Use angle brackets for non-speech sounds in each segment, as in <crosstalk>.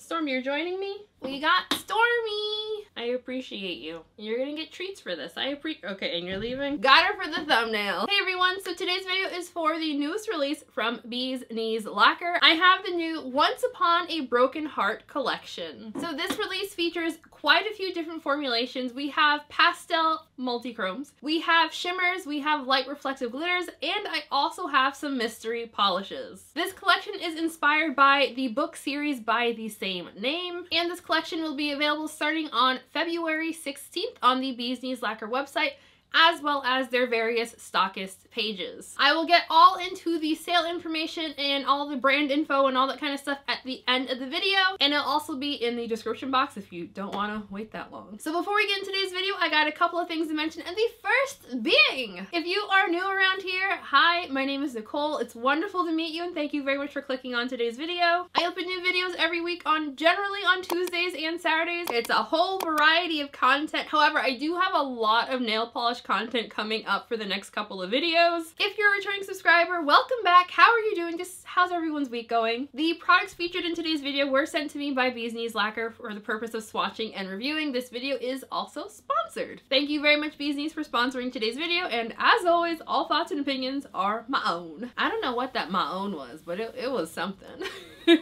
Stormy, you're joining me? We got Stormy! I appreciate you. You're gonna get treats for this. I appreciate- Okay, and you're leaving? Got her for the thumbnail. Hey everyone, so today's video is for the newest release from Bee's Knees Lacquer. I have the new Once Upon a Broken Heart collection. So this release features quite a few different formulations. We have pastel multichromes, we have shimmers, we have light reflective glitters, and I also have some mystery polishes. This collection is inspired by the book series by the same name, and this collection will be available starting on February 16th on the Bee's Knees Lacquer website as well as their various stockist pages. I will get all into the sale information and all the brand info and all that kind of stuff at the end of the video, and it'll also be in the description box if you don't want to wait that long. So before we get into today's video, I got a couple of things to mention, and the first being, if you are new around here, hi, my name is Nicole. It's wonderful to meet you, and thank you very much for clicking on today's video. I open new videos every week on generally on Tuesdays and Saturdays. It's a whole variety of content. However, I do have a lot of nail polish content coming up for the next couple of videos. If you're a returning subscriber, welcome back. How are you doing? Just how's everyone's week going? The products featured in today's video were sent to me by Bee's Knees Lacquer for the purpose of swatching and reviewing. This video is also sponsored. Thank you very much Bee's Knees for sponsoring today's video and as always, all thoughts and opinions are my own. I don't know what that my own was, but it, it was something. <laughs>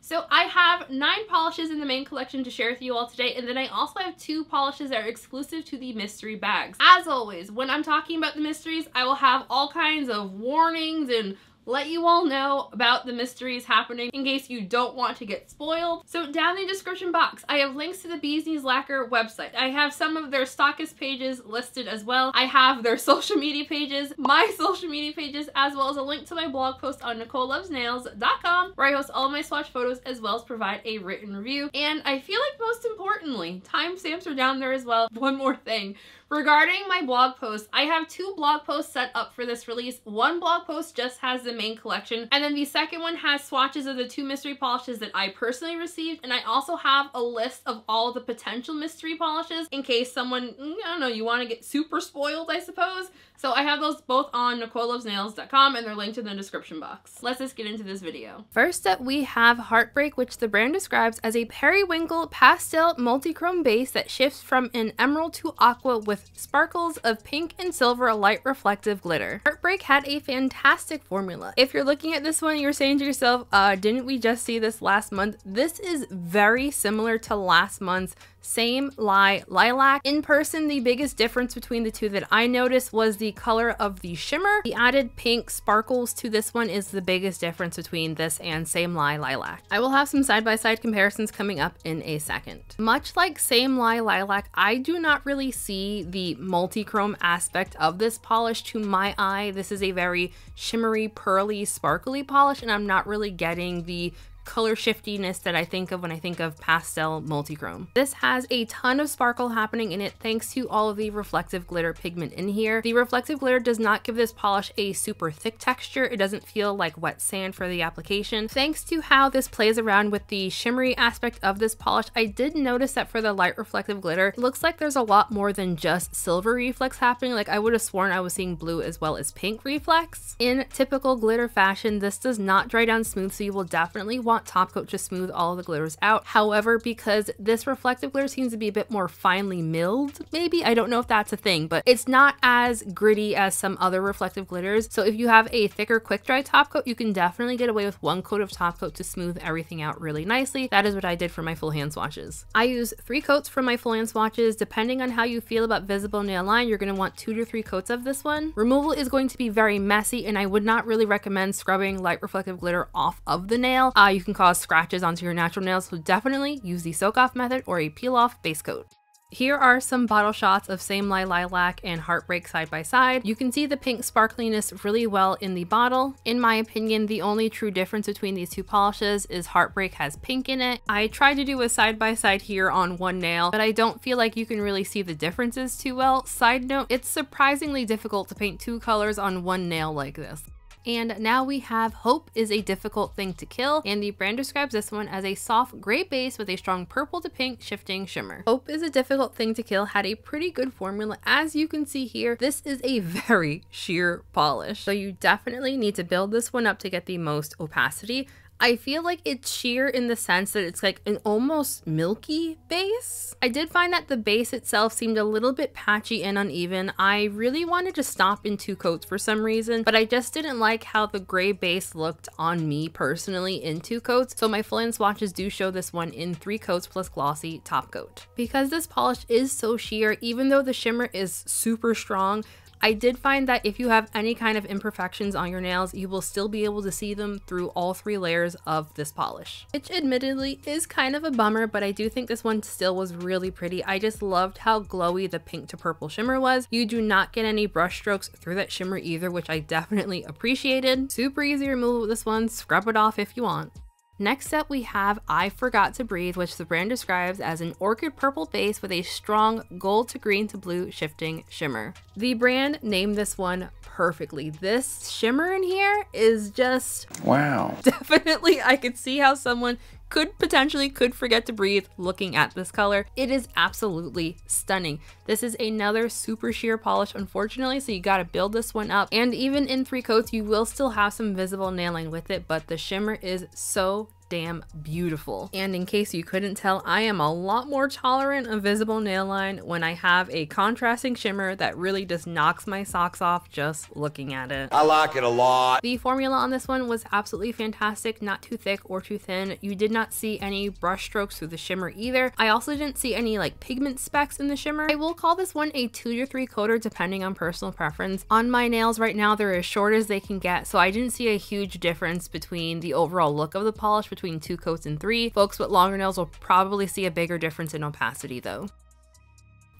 so I have nine polishes in the main collection to share with you all today and then I also have two polishes that are exclusive to the mystery bags. As always, when I'm talking about the mysteries, I will have all kinds of warnings and let you all know about the mysteries happening in case you don't want to get spoiled. So down in the description box, I have links to the Bee's Knees Lacquer website. I have some of their stockist pages listed as well. I have their <laughs> social media pages, my social media pages, as well as a link to my blog post on NicoleLovesNails.com where I host all my swatch photos as well as provide a written review. And I feel like most importantly, timestamps are down there as well. <laughs> One more thing. Regarding my blog post, I have two blog posts set up for this release. One blog post just has the main collection, and then the second one has swatches of the two mystery polishes that I personally received, and I also have a list of all the potential mystery polishes in case someone, I don't know, you want to get super spoiled, I suppose. So I have those both on NicoleLovesNails.com and they're linked in the description box. Let's just get into this video. First up, we have Heartbreak, which the brand describes as a periwinkle pastel multichrome base that shifts from an emerald to aqua with sparkles of pink and silver light reflective glitter. Heartbreak had a fantastic formula. If you're looking at this one, you're saying to yourself, uh, didn't we just see this last month? This is very similar to last month's same lie lilac. In person, the biggest difference between the two that I noticed was the color of the shimmer. The added pink sparkles to this one is the biggest difference between this and same lie lilac. I will have some side-by-side -side comparisons coming up in a second. Much like same lie lilac, I do not really see the multi-chrome aspect of this polish to my eye. This is a very shimmery, pearly, sparkly polish, and I'm not really getting the color shiftiness that I think of when I think of pastel multichrome. This has a ton of sparkle happening in it thanks to all of the reflective glitter pigment in here. The reflective glitter does not give this polish a super thick texture. It doesn't feel like wet sand for the application. Thanks to how this plays around with the shimmery aspect of this polish, I did notice that for the light reflective glitter, it looks like there's a lot more than just silver reflex happening. Like I would have sworn I was seeing blue as well as pink reflex. In typical glitter fashion, this does not dry down smooth, so you will definitely want want top coat to smooth all the glitters out. However, because this reflective glitter seems to be a bit more finely milled, maybe, I don't know if that's a thing, but it's not as gritty as some other reflective glitters. So if you have a thicker quick dry top coat, you can definitely get away with one coat of top coat to smooth everything out really nicely. That is what I did for my full hand swatches. I use three coats for my full hand swatches. Depending on how you feel about visible nail line, you're going to want two to three coats of this one. Removal is going to be very messy and I would not really recommend scrubbing light reflective glitter off of the nail. Uh, you you can cause scratches onto your natural nails, so definitely use the soak off method or a peel off base coat. Here are some bottle shots of Same Lie Lilac and Heartbreak side by side. You can see the pink sparkliness really well in the bottle. In my opinion, the only true difference between these two polishes is Heartbreak has pink in it. I tried to do a side by side here on one nail, but I don't feel like you can really see the differences too well. Side note, it's surprisingly difficult to paint two colors on one nail like this. And now we have Hope is a difficult thing to kill, and the brand describes this one as a soft gray base with a strong purple to pink shifting shimmer. Hope is a difficult thing to kill had a pretty good formula. As you can see here, this is a <laughs> very sheer polish. So you definitely need to build this one up to get the most opacity. I feel like it's sheer in the sense that it's like an almost milky base. I did find that the base itself seemed a little bit patchy and uneven. I really wanted to stop in two coats for some reason, but I just didn't like how the gray base looked on me personally in two coats. So my full swatches do show this one in three coats plus glossy top coat. Because this polish is so sheer, even though the shimmer is super strong, I did find that if you have any kind of imperfections on your nails, you will still be able to see them through all three layers of this polish. Which admittedly is kind of a bummer, but I do think this one still was really pretty. I just loved how glowy the pink to purple shimmer was. You do not get any brush strokes through that shimmer either, which I definitely appreciated. Super easy removal with this one, scrub it off if you want. Next up, we have I Forgot to Breathe, which the brand describes as an orchid purple base with a strong gold to green to blue shifting shimmer. The brand named this one perfectly. This shimmer in here is just wow. <laughs> Definitely, I could see how someone could potentially could forget to breathe looking at this color. It is absolutely stunning. This is another super sheer polish, unfortunately, so you gotta build this one up. And even in three coats, you will still have some visible nailing with it, but the shimmer is so damn beautiful. And in case you couldn't tell, I am a lot more tolerant of visible nail line when I have a contrasting shimmer that really just knocks my socks off just looking at it. I like it a lot. The formula on this one was absolutely fantastic, not too thick or too thin. You did not see any brush strokes through the shimmer either. I also didn't see any like pigment specks in the shimmer. I will call this one a two to three coater depending on personal preference. On my nails right now, they're as short as they can get, so I didn't see a huge difference between the overall look of the polish between between two coats and three. Folks with longer nails will probably see a bigger difference in opacity though.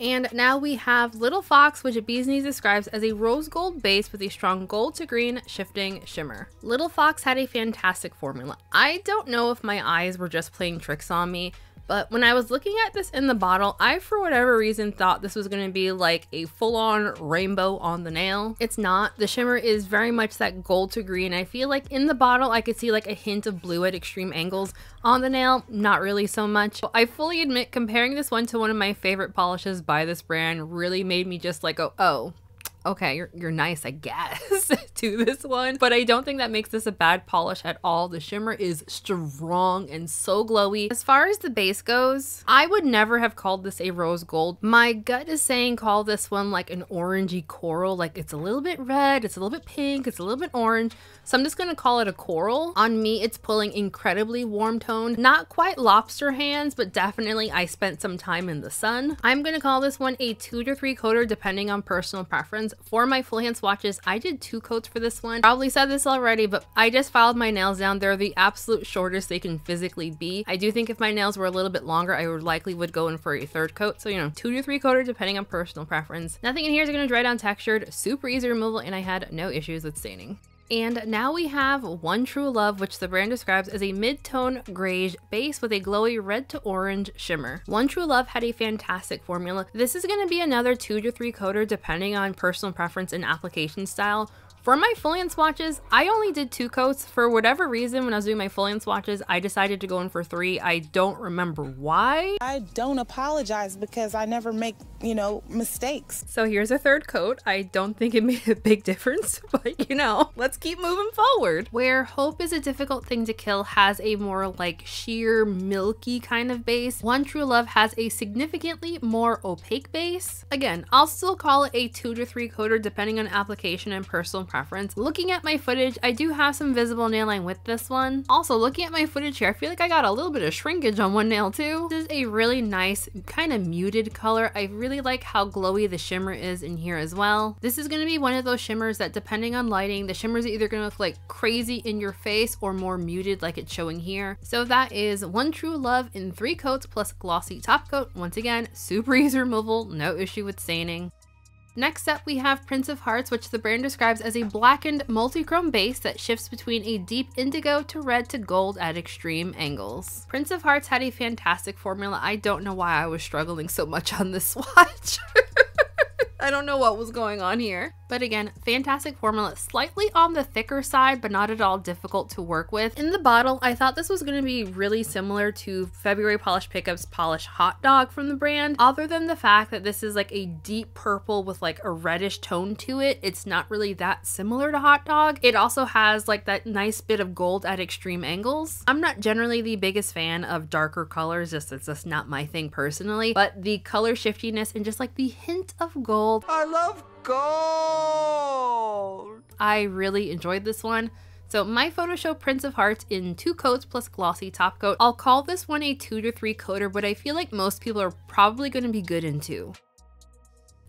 And now we have Little Fox, which Bee's Knees describes as a rose gold base with a strong gold to green shifting shimmer. Little Fox had a fantastic formula. I don't know if my eyes were just playing tricks on me, but when I was looking at this in the bottle, I, for whatever reason, thought this was going to be like a full on rainbow on the nail. It's not. The shimmer is very much that gold to green. I feel like in the bottle, I could see like a hint of blue at extreme angles. On the nail, not really so much. I fully admit comparing this one to one of my favorite polishes by this brand really made me just like, oh, oh, okay, you're, you're nice, I guess, <laughs> to this one. But I don't think that makes this a bad polish at all. The shimmer is strong and so glowy. As far as the base goes, I would never have called this a rose gold. My gut is saying call this one like an orangey coral. Like it's a little bit red, it's a little bit pink, it's a little bit orange. So I'm just gonna call it a coral. On me, it's pulling incredibly warm toned. Not quite lobster hands, but definitely I spent some time in the sun. I'm gonna call this one a two to three coater depending on personal preference for my full hand swatches, I did two coats for this one. Probably said this already, but I just filed my nails down. They're the absolute shortest they can physically be. I do think if my nails were a little bit longer, I would likely would go in for a third coat. So, you know, two to three coater depending on personal preference. Nothing in here is to dry down textured, super easy removal, and I had no issues with staining. And now we have One True Love, which the brand describes as a mid-tone grayish base with a glowy red to orange shimmer. One True Love had a fantastic formula. This is going to be another two to three coater depending on personal preference and application style. For my full hand swatches, I only did two coats. For whatever reason, when I was doing my full hand swatches, I decided to go in for three. I don't remember why. I don't apologize because I never make, you know, mistakes. So here's a third coat. I don't think it <laughs> made a big difference, <laughs> but you know, let's keep moving forward. Where Hope is a difficult thing to kill has a more like sheer milky kind of base. One True Love has a significantly more opaque base. Again, I'll still call it a two to three coater depending on application and personal preference. Looking at my footage, I do have some visible nail line with this one. Also, looking at my footage here, I feel like I got a little bit of shrinkage on one nail too. This is a really nice, kind of muted color. I really like how glowy the shimmer is in here as well. This is going to be one of those shimmers that depending on lighting, the shimmers are either going to look like crazy in your face or more muted like it's showing here. So that is One True Love in three coats plus glossy top coat. Once again, super <laughs> easy removal, no issue with staining. Next up, we have Prince of Hearts, which the brand describes as a blackened multi-chrome base that shifts between a deep indigo to red to gold at extreme angles. Prince of Hearts had a fantastic formula. I don't know why I was struggling so much on this <laughs> swatch. I don't know what was going on here. But again, fantastic formula, slightly on the thicker side, but not at all difficult to work with. In the bottle, I thought this was to be really similar to February Polish Pickups Polish Hot Dog from the brand, other than the fact that this is like a deep purple with like a reddish tone to it. It's not really that similar to Hot Dog. It also has like that nice bit of gold at extreme angles. I'm not generally the biggest fan of darker colors, just it's just not my thing personally, but the color shiftiness and just like the hint of gold. I love gold. I really enjoyed this one. So my photo show Prince of Hearts in two coats plus glossy top coat. I'll call this one a two to three coater, but I feel like most people are probably going to be good in two.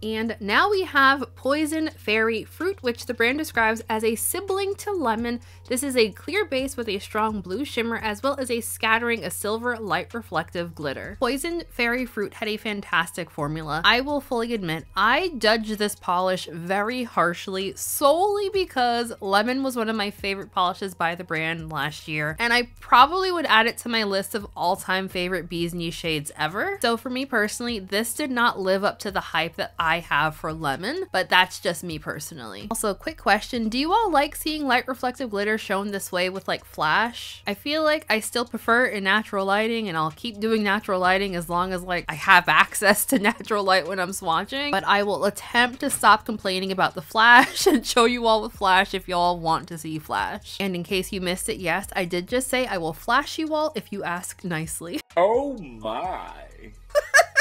And now we have Poison Fairy Fruit, which the brand describes as a sibling to lemon. This is a clear base with a strong blue shimmer as well as a scattering of silver light reflective glitter. Poison Fairy Fruit had a fantastic formula. I will fully admit, I judged this polish very harshly solely because lemon was one of my favorite polishes by the brand last year, and I probably would add it to my list of all-time favorite Bee's Knees shades ever. So for me personally, this did not live up to the hype that I I have for lemon, but that's just me personally. Also, a quick question, do you all like seeing light reflective glitter shown this way with like flash? I feel like I still prefer in natural lighting and I'll keep doing natural lighting as long as like I have <laughs> access to natural light when I'm swatching, but I will attempt to stop complaining about the flash <laughs> and show you all with flash if y'all want to see flash. And in case you missed it, yes, I did just say I will flash you all if you ask nicely. Oh my. <laughs>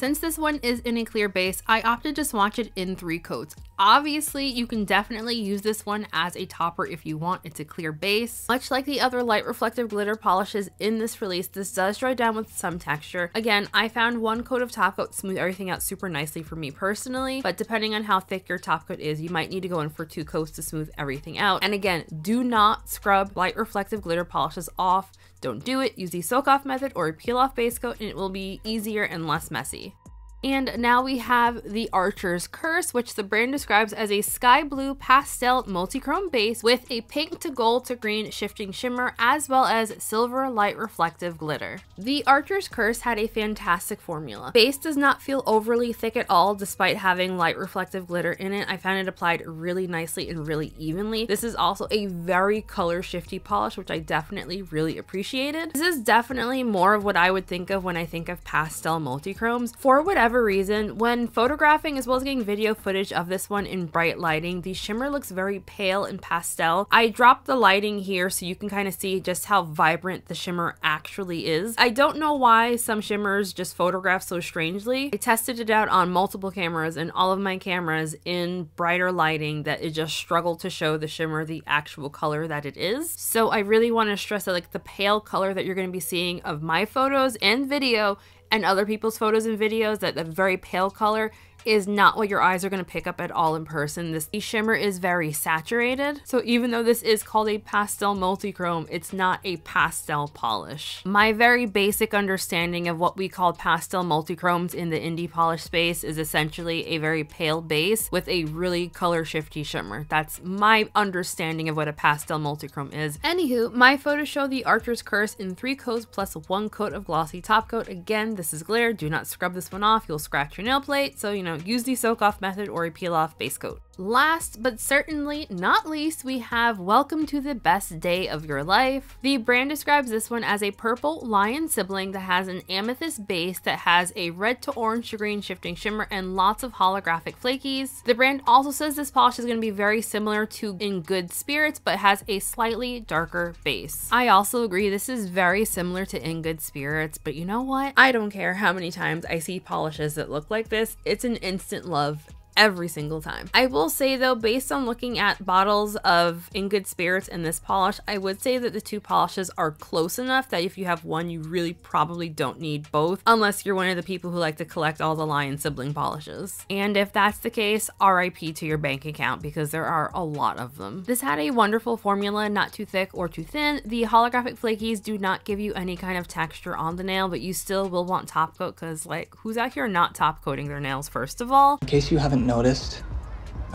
Since this one is in a clear base, I opted to swatch it in three coats. Obviously, you can definitely use this one as a topper if you want. It's a clear base. Much like the other light reflective glitter polishes in this release, this does dry down with some texture. Again, I found one coat of top coat smooth everything out super nicely for me personally, but depending on how thick your top coat is, you might need to go in for two coats to smooth everything out. And again, do not scrub light reflective glitter polishes off don't do it, use the soak off method or peel off base coat and it will be easier and less messy. And now we have the Archer's Curse, which the brand describes as a sky blue pastel multichrome base with a pink to gold to green shifting shimmer, as well as silver light reflective glitter. The Archer's Curse had a fantastic formula. Base does not feel overly thick at all, despite having light reflective glitter in it. I found it applied really nicely and really evenly. This is also a very color shifty polish, which I definitely really appreciated. This is definitely more of what I would think of when I think of pastel multichromes. For whatever whatever reason, when photographing as well as getting video footage of this one in bright lighting, the shimmer looks very pale and pastel. I dropped the lighting here so you can kind of see just how vibrant the shimmer actually is. I don't know why some shimmers just photograph so strangely. I tested it out on multiple cameras and all of my cameras in brighter lighting that it just struggled to show the shimmer the actual color that it is. So I really want to stress that like the pale color that you're going to be seeing of my photos and video and other people's photos and videos that the very pale color is not what your eyes are going to pick up at all in person. This shimmer is very saturated. So even though this is called a pastel multichrome, it's not a pastel polish. My very basic understanding of what we call pastel multichromes in the indie polish space is essentially a very pale base with a really color shifty shimmer. That's my understanding of what a pastel multichrome is. Anywho, my photos show the Archer's Curse in three coats plus one coat of glossy top coat. Again, this is glare. Do not scrub this one off. You'll scratch your nail plate. So, you know, know, use the soak off method or a peel off base coat. Last but certainly not least, we have Welcome to the Best Day of Your Life. The brand describes this one as a purple lion sibling that has an amethyst base that has a red to orange to green shifting shimmer and lots of holographic flakies. The brand also says this polish is going to be very similar to In Good Spirits but has a slightly darker base. I also agree this is very similar to In Good Spirits, but you know what? I don't care how many times I see polishes that look like this. It's an instant love every single time. I will say though, based on looking at bottles of In Good Spirits and this polish, I would say that the two polishes are close enough that if you have one, you really probably don't need both, unless you're one of the people who like to collect all the Lion sibling polishes. And if that's the case, RIP to your bank account because there are a lot of them. This had a wonderful formula, not too thick or too thin. The holographic flakies do not give you any kind of texture on the nail, but you still will want top coat because like who's out here not top coating their nails first of all? In case you haven't haven't noticed,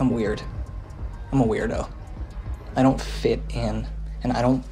I'm weird. I'm a weirdo. I don't fit in, and I don't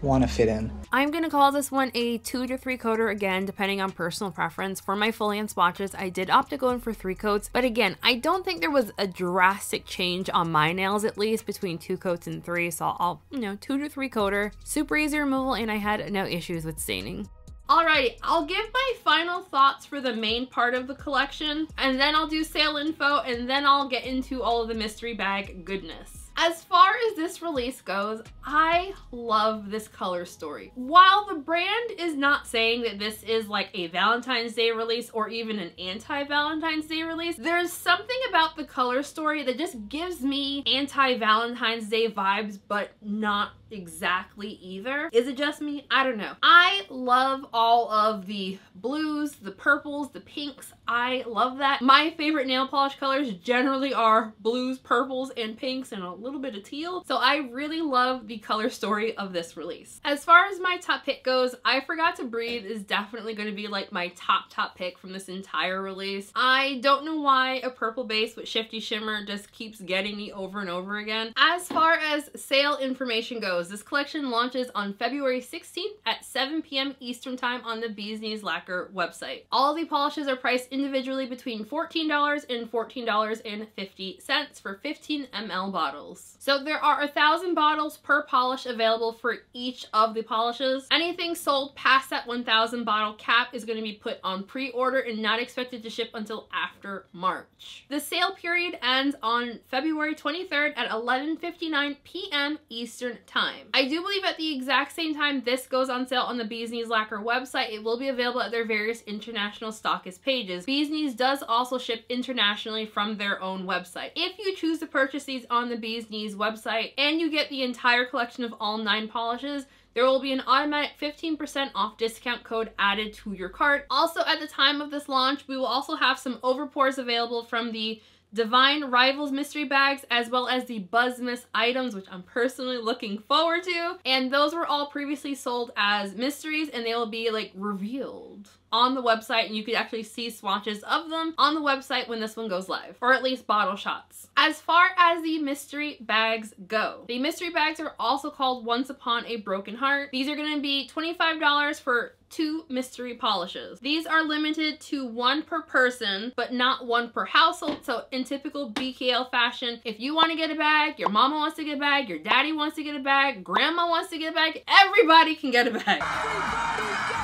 want to fit in. I'm gonna call this one a two to three coater again, depending on personal preference. For my hand swatches, I did opt to go in for three coats, but again, I don't think there was a drastic change on my nails at least between two coats and three, so I'll, you know, two to three coater, super easy removal, and I had no issues with staining. Alrighty, I'll give my final thoughts for the main part of the collection, and then I'll do sale info, and then I'll get into all of the mystery bag goodness. As far as this release goes, I love this color story. While the brand is not saying that this is like a Valentine's Day release or even an anti-Valentine's Day release, there's something about the color story that just gives me anti-Valentine's Day vibes, but not exactly either. Is it just me? I don't know. I love all of the blues, the purples, the pinks. I love that. My favorite nail polish colors generally are blues, purples, and pinks, and a little bit of teal. So I really love the color story of this release. As far as my top pick goes, I Forgot to Breathe is definitely going to be like my top, top pick from this entire release. I don't know why a purple base with shifty shimmer just keeps getting me over and over again. As far as sale information goes, this collection launches on February 16th at 7 p.m. Eastern Time on the Bee's Knees Lacquer website. All the polishes are priced individually between $14 and $14.50 for 15 ml bottles. So there are a thousand bottles per polish available for each of the polishes. Anything sold past that 1000 bottle cap is going to be put on pre-order and not expected to ship until after March. The sale period ends on February 23rd at 11.59 p.m. Eastern Time. I do believe at the exact same time this goes on sale on the Bee's Knees Lacquer website, it will be available at their various international stockist pages. Bee's Knees does also ship internationally from their own website. If you choose to purchase these on the Bee's Knees website and you get the entire collection of all nine polishes, there will be an automatic 15% off discount code added to your cart. Also, at the time of this launch, we will also have some overpours available from the Divine Rivals mystery bags, as well as the Buzzmas items, which I'm personally looking forward to. And those were all previously sold as mysteries, and they will be like revealed on the website and you could actually see swatches of them on the website when this one goes live, or at least bottle shots. As far as the mystery bags go, the mystery bags are also called Once Upon a Broken Heart. These are going to be $25 for two mystery polishes. These are limited to one per person, but not one per household. So in typical BKL fashion, if you want to get a bag, your mama wants to get a bag, your daddy wants to get a bag, grandma wants to get a bag, everybody can get a bag.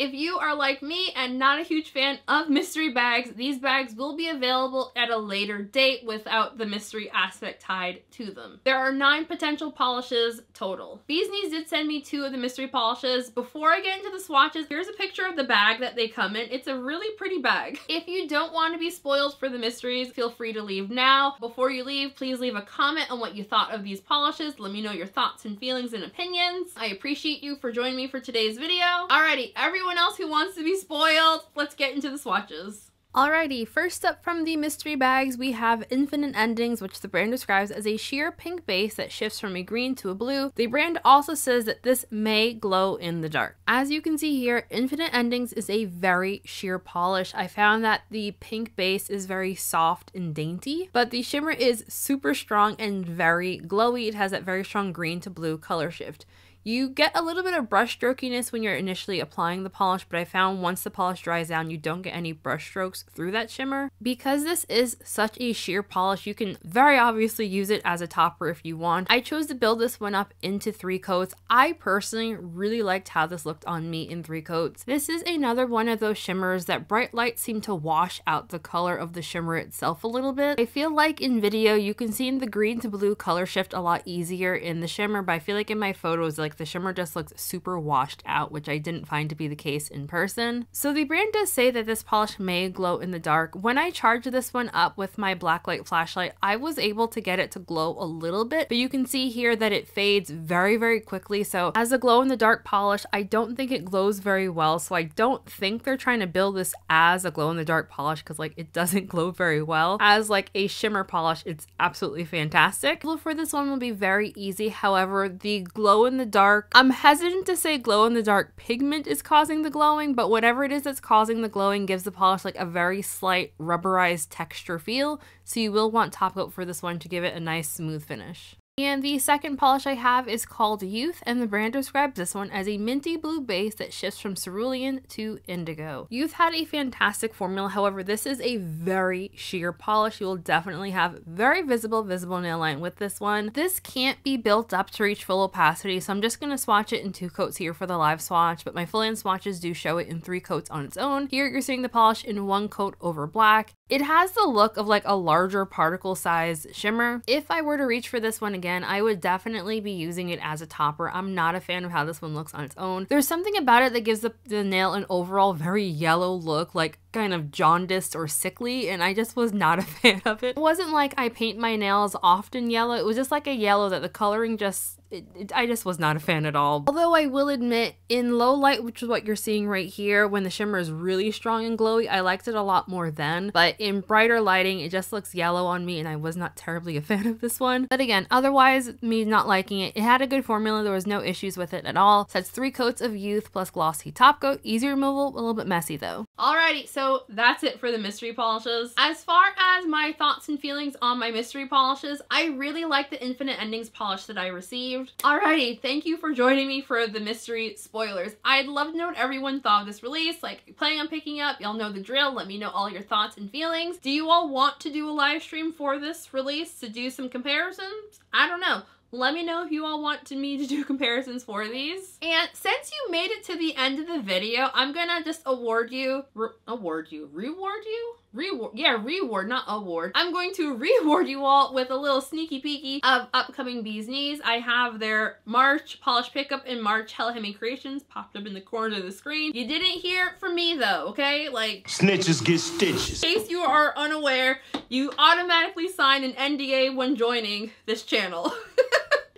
If you are like me and not a huge fan of mystery bags, these bags will be available at a later date without the mystery aspect tied to them. There are nine potential polishes total. Bee's Knees did send me two of the mystery polishes. Before I get into the swatches, here's a picture of the bag that they come in. It's a really pretty bag. If you don't want to be spoiled for the mysteries, feel free to leave now. Before you leave, please leave a comment on what you thought of these polishes. Let me know your thoughts and feelings and opinions. I appreciate you for joining me for today's video. Alrighty, everyone anyone else who wants to be spoiled, let's get into the swatches. Alrighty, first up from the mystery bags, we have Infinite Endings, which the brand describes as a sheer pink base that shifts from a green to a blue. The brand also says that this may glow in the dark. As you can see here, Infinite Endings is a very sheer polish. I found that the pink base is very soft and dainty, but the shimmer is super strong and very glowy. It has that very strong green to blue color shift. You get a little bit of brush strokiness when you're initially applying the polish, but I found once the polish dries down, you don't get any brush strokes through that shimmer. Because this is such a sheer polish, you can very obviously use it as a topper if you want. I chose to build this one up into three coats. I personally really liked how this looked on me in three coats. This is another one of those shimmers that bright lights seem to wash out the color of the shimmer itself a little bit. I feel like in video, you can see in the green to blue color shift a lot easier in the shimmer, but I feel like in my photos, like like the shimmer just looks super washed out, which I didn't find to be the case in person. So the brand does say that this polish may glow in the dark. When I charged this one up with my blacklight flashlight, I was able to get it to glow a little bit, but you can see here that it fades very, very quickly. So as a glow in the dark polish, I don't think it glows very well. So I don't think they're trying to build this as a glow in the dark polish because like it doesn't <laughs> glow very well. As like a shimmer polish, it's absolutely fantastic. Well, for this one will be very easy. However, the glow in the dark dark. I'm hesitant to say glow in the dark pigment is causing the glowing, but whatever it is that's causing the glowing gives the polish like a very slight rubberized texture feel. So you will want top coat for this one to give it a nice smooth finish. And the second polish I have is called Youth, and the brand describes this one as a minty blue base that shifts from cerulean to indigo. Youth had a fantastic formula, however, this is a very sheer polish. You will definitely have very visible, visible nail line with this one. This can't be built up to reach full opacity, so I'm just going to swatch it in two coats here for the live swatch, but my full hand swatches do show it in three coats on its own. Here you're seeing the polish in one coat over black. It has the look of like a larger particle size shimmer. If I were to reach for this one again, I would definitely be using it as a topper. I'm not a fan of how this one looks on its own. There's something about it that gives the, the nail an overall very yellow look, like kind of jaundiced or sickly, and I just was not <laughs> a fan of it. It wasn't like I paint my nails often yellow, it was just like a yellow that the coloring just it, it, I just was not a fan at all. Although I will admit, in low light, which is what you're seeing right here, when the shimmer is really strong and glowy, I liked it a lot more then. But in brighter lighting, it just looks yellow on me and I was not terribly a <laughs> fan of this one. But again, otherwise, me not liking it. It had a good formula. There was no issues with it at all. So three coats of Youth plus glossy top coat. Easy removal, a little bit messy though. Alrighty, so that's it for the mystery polishes. As far as my thoughts and feelings on my mystery polishes, I really like the Infinite Endings polish that I received. Alrighty, thank you for joining me for the mystery spoilers. I'd love to know what everyone thought of this release. Like, planning on picking up, y'all know the drill. Let me know all your thoughts and feelings. Do you all want to do a live stream for this release to do some comparisons? I don't know. Let me know if you all want to me to do <laughs> comparisons for these. And since you made it to the end of the video, I'm gonna just award you, award you, reward you? Reward, yeah, reward, not award. I'm going to <laughs> reward you all with a little sneaky peeky of upcoming Bees Knees. I have their March Polish Pickup and March Hella Hemi Creations popped up in the corner of the screen. You didn't hear it from me though, okay? Like, snitches get stitches. In case you are unaware, you automatically sign an NDA when joining this channel. <laughs>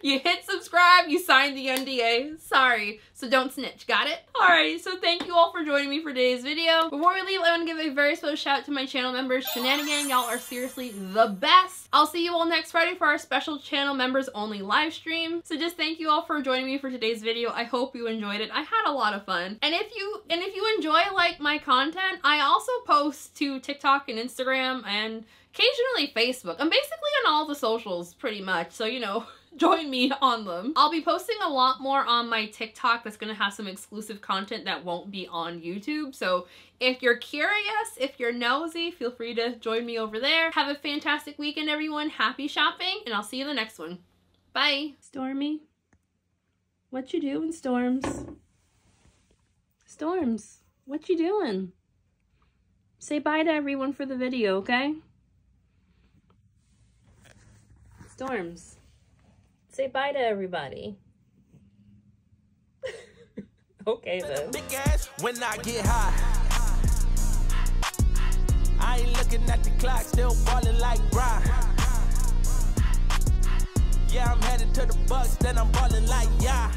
You hit subscribe, you signed the NDA. Sorry, so don't snitch, got it? Alright, so thank you all for joining me for today's video. Before we leave, I want to give a very special shout out to my channel members. Shenanigan, y'all are seriously the best. I'll see you all next Friday for our special channel members only live stream. So just thank you all for joining me for today's video. I hope you enjoyed it. I had a lot of fun. And if you and if you enjoy like my content, I also post to TikTok and Instagram and occasionally Facebook. I'm basically on all the socials pretty much. So, you know, <laughs> join me on them. I'll be posting a lot more on my TikTok that's to have some exclusive content that won't be on YouTube. So if you're curious, if you're nosy, feel free to join me over there. Have a fantastic weekend, everyone. Happy shopping, and I'll see you in the next one. Bye. Stormy, what you doing, Storms? Storms, what you doing? Say bye to everyone for the video, okay? Storms. Say bye to everybody. <laughs> okay then. Big ass when I get high. I ain't looking at the clock, still like Brian. Yeah, I'm headed to the Bucks, then I'm like yeah.